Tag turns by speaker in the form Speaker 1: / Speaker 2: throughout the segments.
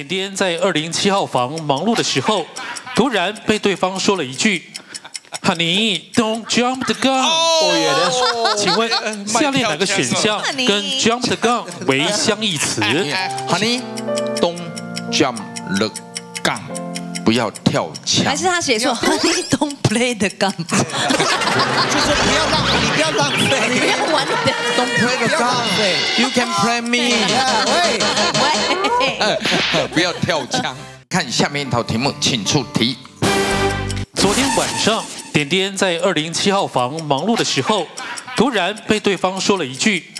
Speaker 1: 点点在二零七号房忙碌的时候，突然被对方说了一句：“Honey, don't jump the gun。”
Speaker 2: 哦，
Speaker 1: 请问下列哪个选项跟 jump the gun 为相异词
Speaker 2: ？Honey, don't jump the gun，不要跳墙
Speaker 3: 还。是他写错？Honey don't play the gun，
Speaker 4: 就是不要浪，你不要浪
Speaker 3: 不
Speaker 4: 费。
Speaker 3: 要玩。
Speaker 2: Don't play the
Speaker 4: 不要浪
Speaker 2: gun,
Speaker 4: 费
Speaker 2: you can play me。
Speaker 4: 喂，
Speaker 3: 喂，
Speaker 2: 不要跳枪。看下面一道题目，请出题。
Speaker 1: 昨天晚上，点点在二零七号房忙碌的时候，突然被对方说了一句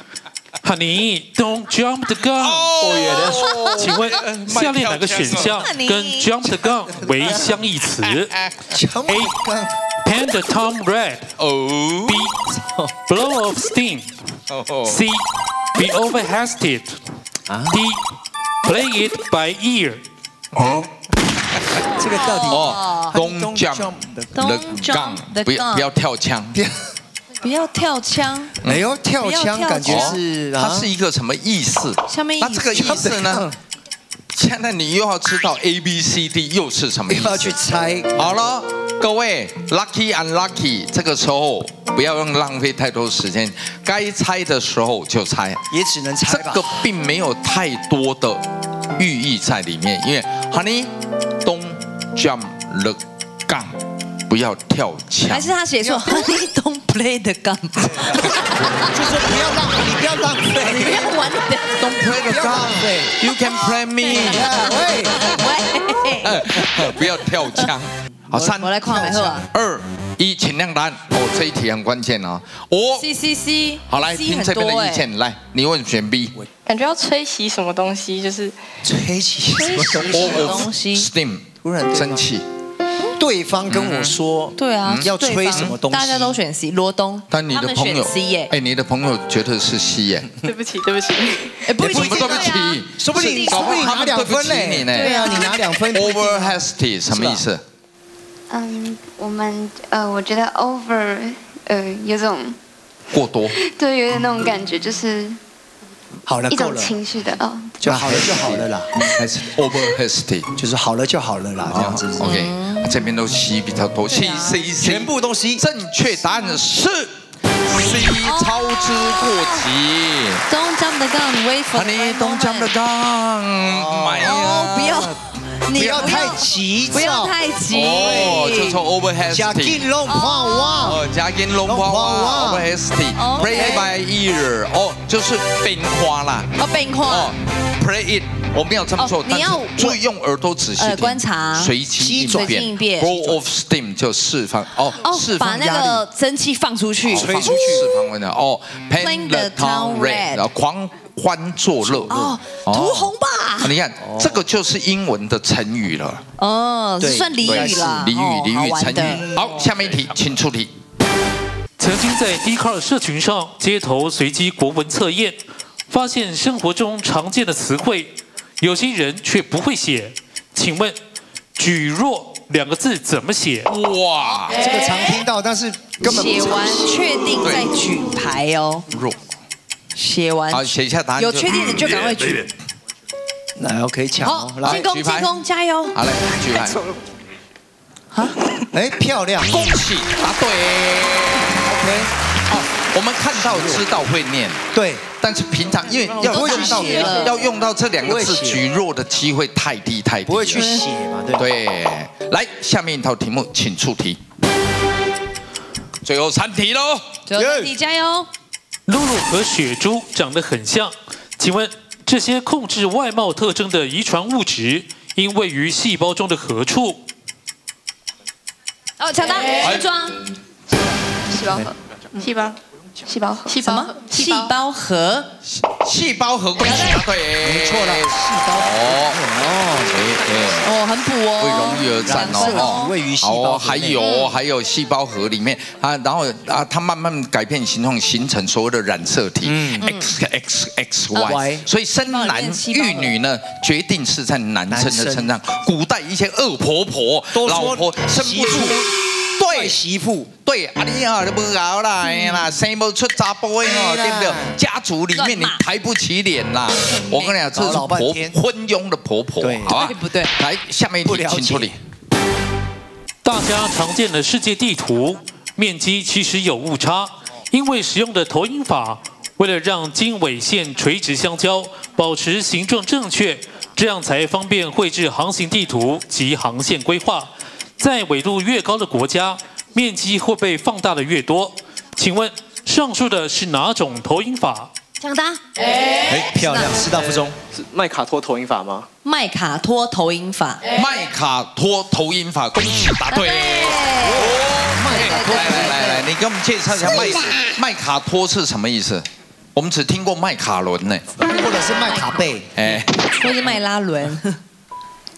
Speaker 1: ：“Honey, don't jump the gun。”
Speaker 2: 哦，
Speaker 1: 请问下列哪个选项跟 jump the gun 为相异词？A. Pan the Tom red。
Speaker 2: 哦
Speaker 1: B. Blow of steam。C. Be over hasted。D. Play it by ear。
Speaker 4: 哦这个到底
Speaker 2: 哦，Don't jump the
Speaker 3: Don't jump
Speaker 2: gun，不要不要跳枪。
Speaker 3: 不要跳枪，
Speaker 4: 哎呦，跳枪感觉
Speaker 2: 哦
Speaker 4: 是啊
Speaker 2: 它是一个什么意思？
Speaker 3: 下面
Speaker 2: 那这个意思呢？现在你又要知道 A B C D 又是什么意
Speaker 4: 思要去？猜。
Speaker 2: 好了，各位，lucky and lucky，这个时候不要用浪费太多时间，该猜的时候就猜。
Speaker 4: 也只能猜吧
Speaker 2: 这个。并没有太多的寓意在里面，因为 Honey don't jump the gun，不要跳墙
Speaker 3: 还。是他写错？Honey don't play the gun，
Speaker 4: 就是不要浪，你不要浪费不。
Speaker 3: 要玩你的。
Speaker 2: Don't play the
Speaker 4: song.
Speaker 2: You can play me。
Speaker 4: 喂，
Speaker 3: 喂，
Speaker 2: 不要跳枪。好，三
Speaker 3: 我来看没好啊。
Speaker 2: 二一，请亮答案。哦，这一题很关键哦。哦
Speaker 3: C C C，
Speaker 2: 好来听这边的意。见，来，你问选 B。
Speaker 5: 感觉要吹起什么东西，就是
Speaker 4: 吹起什么东西
Speaker 2: ？Steam，
Speaker 4: 突然对方
Speaker 2: 蒸汽。
Speaker 4: 对方跟我说，
Speaker 3: 对啊，
Speaker 4: 要吹什么东西。
Speaker 3: 大家都选 C，罗东，
Speaker 2: 但你的朋友
Speaker 3: C 耶，
Speaker 2: 哎，你的朋友觉得是 C 耶，
Speaker 5: 对不起，对不起，
Speaker 3: 哎，不一定
Speaker 2: 什么对不
Speaker 3: 对啊
Speaker 2: 起，
Speaker 4: 说不定
Speaker 3: 是
Speaker 4: 说不定
Speaker 2: 他们
Speaker 4: 拿两分嘞。对啊，你拿两分。
Speaker 2: Over hasty 什么意思？
Speaker 6: 嗯，我们呃，我觉得 over 呃有种
Speaker 2: 过多。
Speaker 6: 对，有点那种感觉，就是
Speaker 4: 好了，
Speaker 6: 一种，情绪的哦。
Speaker 4: 就好了就好了啦，
Speaker 2: 还是 over hasty？
Speaker 4: 就是好了就好了啦，这样子。
Speaker 2: OK，这边都 C 比较多，C C C，
Speaker 4: 全部都 C
Speaker 2: 正确答案是 C，操之过急。
Speaker 3: Don't jump the gun, wait for the
Speaker 2: Honey,
Speaker 3: right
Speaker 2: don't jump the gun，妈呀
Speaker 3: 哦，不要，
Speaker 4: 不要太急躁，
Speaker 3: 不要太急。
Speaker 2: 哦，就说 over
Speaker 4: 假
Speaker 2: hasty
Speaker 4: 进。弄胖哇。
Speaker 2: 哦，加紧龙花花 over hasty
Speaker 3: OK
Speaker 2: play by ear，哦，就是变化啦。
Speaker 3: 哦，变化
Speaker 2: 哦。，play it，我没有这么做，但是
Speaker 3: 哦你要
Speaker 2: 注意用耳朵仔细
Speaker 3: 观察
Speaker 2: 随机应
Speaker 3: 变
Speaker 2: blow off steam 就释放哦，释
Speaker 3: 放，把那。个蒸汽放出去，
Speaker 2: 吹出去，释放温的哦 Paint，paint
Speaker 3: the
Speaker 2: town
Speaker 3: red，red。
Speaker 2: 然后狂欢作乐
Speaker 3: 哦，涂红吧。
Speaker 2: 啊你看，这个就是英文的成语了，
Speaker 3: 哦，
Speaker 4: 对
Speaker 3: 算俚语了，
Speaker 2: 俚
Speaker 3: 哦
Speaker 2: 语，俚语，成语。好，下面一题，请出题。
Speaker 1: 曾经在 d c a r 社群上街头随机国文测验，发现生活中常见的词汇，有些人却不会写。请问“举弱”两个字怎么写？
Speaker 2: 哇，
Speaker 4: 这个常听到，但是根本
Speaker 3: 写完确定再举牌哦，
Speaker 2: 弱，
Speaker 3: 写完
Speaker 2: 好，写一下答案。
Speaker 3: 有确定的就赶快举。
Speaker 4: 来，，OK，抢
Speaker 3: 好
Speaker 4: 哦，，来
Speaker 3: 进，攻
Speaker 2: 举牌
Speaker 3: 进攻，加油！
Speaker 2: 好嘞，举牌，
Speaker 4: 哎，漂亮
Speaker 2: 恭喜答对。
Speaker 4: ，OK，
Speaker 2: 哦，我们看到知道会念，
Speaker 4: 对，
Speaker 2: 但是平常因为要
Speaker 3: 都
Speaker 2: 用到
Speaker 3: 打写了
Speaker 2: 要用到这两个字举弱的机会太低太低了，
Speaker 4: 不会去写嘛，对不对？
Speaker 2: 对，来，下面一道题目，请出题。最后三题喽。
Speaker 3: 最后三题加油！
Speaker 1: 露露和雪珠长得很像，请问这些控制外貌特征的遗传物质应位于细胞中的何处？
Speaker 3: 哦，抢答，
Speaker 2: 哎
Speaker 3: 先装
Speaker 6: 细胞核，
Speaker 5: 细胞，
Speaker 6: 细胞核，
Speaker 5: 细胞
Speaker 3: 什么？细胞核。
Speaker 2: 细胞核恭喜答对，没
Speaker 4: 错了细胞
Speaker 2: 哦
Speaker 4: 哦，
Speaker 3: 哦，很补哦。
Speaker 2: 为荣誉而战哦
Speaker 4: 体。位于细胞核内
Speaker 2: 还有还有细胞核里面啊，然后啊，它慢慢改变形状，形成所谓的染色体，X X X Y，
Speaker 4: 嗯
Speaker 2: 所以生男育女呢，决定是在男生的身上。古代一些恶婆婆、
Speaker 4: 都说
Speaker 2: 老婆生不出对，
Speaker 4: 媳妇，
Speaker 2: 对，啊你啊都不搞啦，哎呀啦，生不出查甫的哦，
Speaker 4: 对
Speaker 2: 不对？家族里面你抬不起脸啦。我跟你讲，这是
Speaker 4: 搞老半
Speaker 2: 婆
Speaker 4: 天
Speaker 2: 昏庸的婆婆
Speaker 4: 对，
Speaker 2: 好吧
Speaker 3: 对？不对？
Speaker 2: 来，下面一题，
Speaker 4: 不了解
Speaker 2: 请处理。
Speaker 1: 大家常见的世界地图面积其实有误差，因为使用的投影法，为了让经纬线垂直相交，保持形状正确，这样才方便绘制航行地图及航线规划。在纬度越高的国家，面积会被放大的越多。请问上述的是哪种投影法？
Speaker 3: 抢答，
Speaker 4: 哎，漂亮，师大附中，
Speaker 7: 是麦卡托投影法吗？
Speaker 3: 麦卡托投影法。
Speaker 2: 麦卡托投影法，恭喜答对。来来来来，你给我们介绍一下麦麦卡托是什么意思？我们只听过麦卡伦呢。
Speaker 4: 或者是麦卡贝，
Speaker 2: 哎，
Speaker 3: 或是麦拉伦。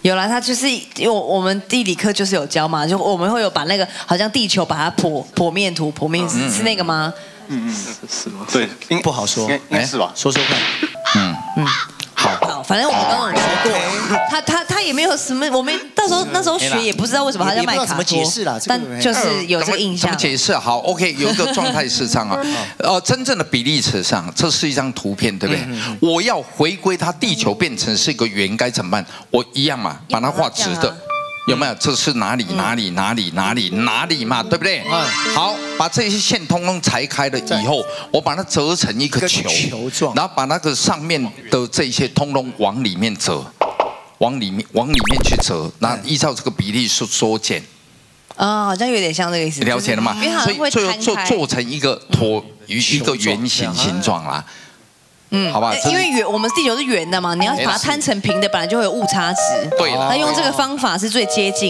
Speaker 3: 有啦，他就是因为我们地理课就是有教嘛，就我们会有把那个好像地球把它剖剖面图，剖面是是那个吗？
Speaker 7: 嗯嗯是吗？对，应
Speaker 4: 不好说
Speaker 7: 应该应该是吧？
Speaker 4: 说说看。
Speaker 2: 嗯嗯，
Speaker 3: 有什么，我们到时候那时候学也不知道为什么他叫麦卡
Speaker 4: 怎么解释了
Speaker 3: 但就是有这个印象
Speaker 2: 怎么。解释？好，OK，有一个状态是这样啊，呃，真正的比例尺上，这是一张图片，对不对？我要回归它地球变成是一个圆，该怎么办？我一样嘛，把它画直的。有没有？这是哪里哪里哪里哪里哪里嘛，对不对？
Speaker 4: 嗯
Speaker 2: 好，把这些线通通裁开了以后，我把它折成一个
Speaker 4: 一个
Speaker 2: 球，
Speaker 4: 球状
Speaker 2: 然后把那个上面的这些通通往里面折，往里面往里面去折，那依照这个比例缩缩减。
Speaker 3: 啊，好像有点像这个意思。
Speaker 2: 你了解了吗所以最后。做做成一个椭一个圆形形状啦。
Speaker 3: 嗯
Speaker 2: 好吧
Speaker 3: 因为圆我们地球是圆的嘛，你要把它摊成平的，本来就会有误差值。
Speaker 2: 对了
Speaker 3: 他用这个方法是最接近。